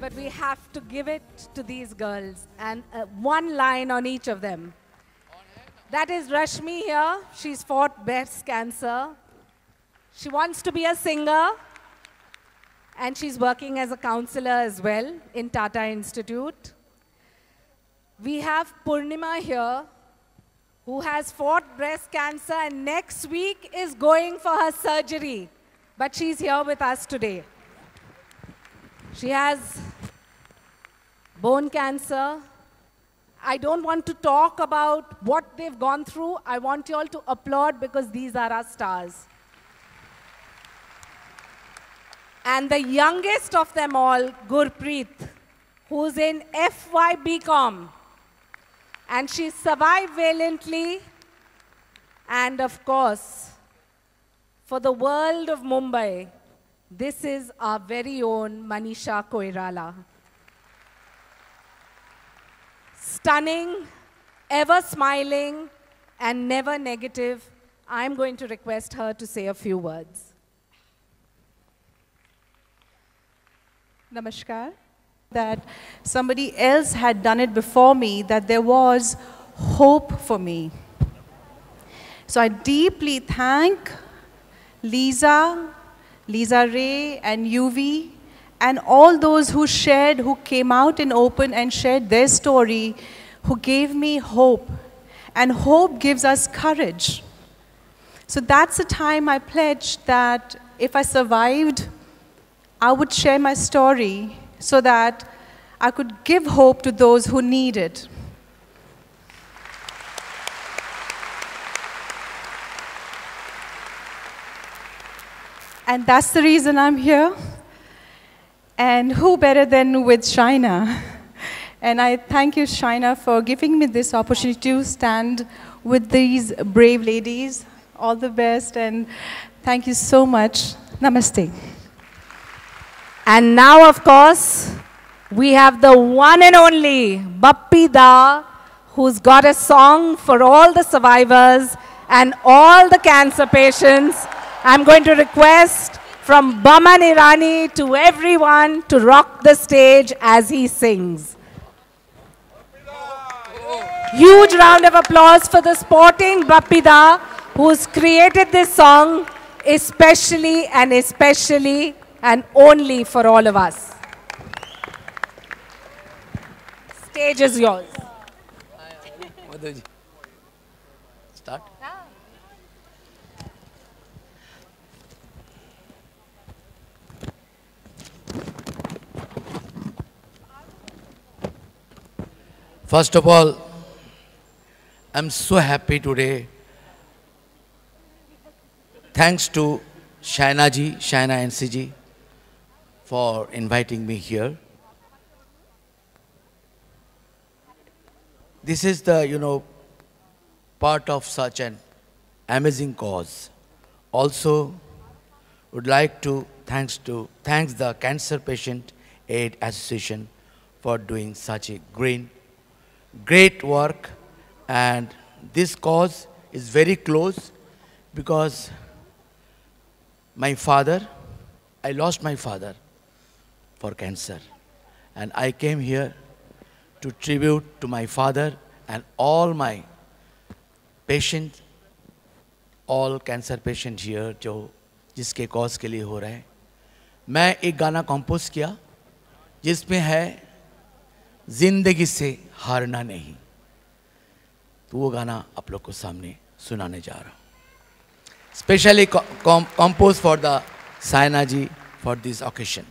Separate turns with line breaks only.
But we have to give it to these girls and uh, one line on each of them. That is Rashmi here. She's fought breast cancer. She wants to be a singer and she's working as a counselor as well in Tata Institute. We have Purnima here who has fought breast cancer and next week is going for her surgery. But she's here with us today. She has bone cancer. I don't want to talk about what they've gone through. I want you all to applaud because these are our stars. And the youngest of them all, Gurpreet, who's in FYBCom. And she survived valiantly. And of course, for the world of Mumbai, this is our very own Manisha Koirala. Stunning, ever smiling, and never negative, I'm going to request her to say a few words.
Namaskar. That somebody else had done it before me, that there was hope for me. So I deeply thank Lisa, Lisa Ray, and UV, and all those who shared, who came out in open and shared their story, who gave me hope. And hope gives us courage. So that's the time I pledged that if I survived, I would share my story so that I could give hope to those who need it. And that's the reason I'm here. And who better than with Shaina? And I thank you, Shaina, for giving me this opportunity to stand with these brave ladies. All the best, and thank you so much. Namaste.
And now, of course, we have the one and only Bappi Da, who's got a song for all the survivors and all the cancer patients. I'm going to request from Boman Irani to everyone to rock the stage as he sings. Huge round of applause for the sporting Bappi Da, who's created this song especially and especially and only for all of us. Stage is yours.
Start. First of all, I'm so happy today. Thanks to Shaina ji, Shaina NCG, for inviting me here. This is the, you know, part of such an amazing cause. Also, would like to thanks to thanks the Cancer Patient Aid Association for doing such a great, great work. And this cause is very close because my father, I lost my father for cancer. And I came here to tribute to my father and all my patients, all cancer patients here जो जिसके cause के लिए हो रहे हैं मैं एक गाना कंपोज किया जिसमें है ज़िंदगी से हारना नहीं। तो वो गाना आप लोग को सामने सुनाने जा रहा हूँ। Specially compose for the Saina ji for this occasion